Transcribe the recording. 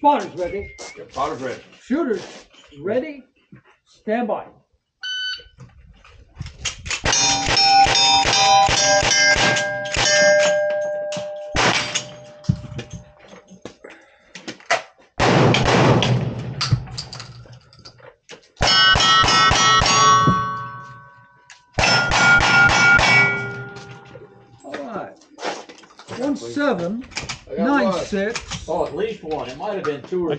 Spotters ready. Potter's ready. Shooters ready. Stand by. All right. One seven nine six. Oh, at least one. It might have been two or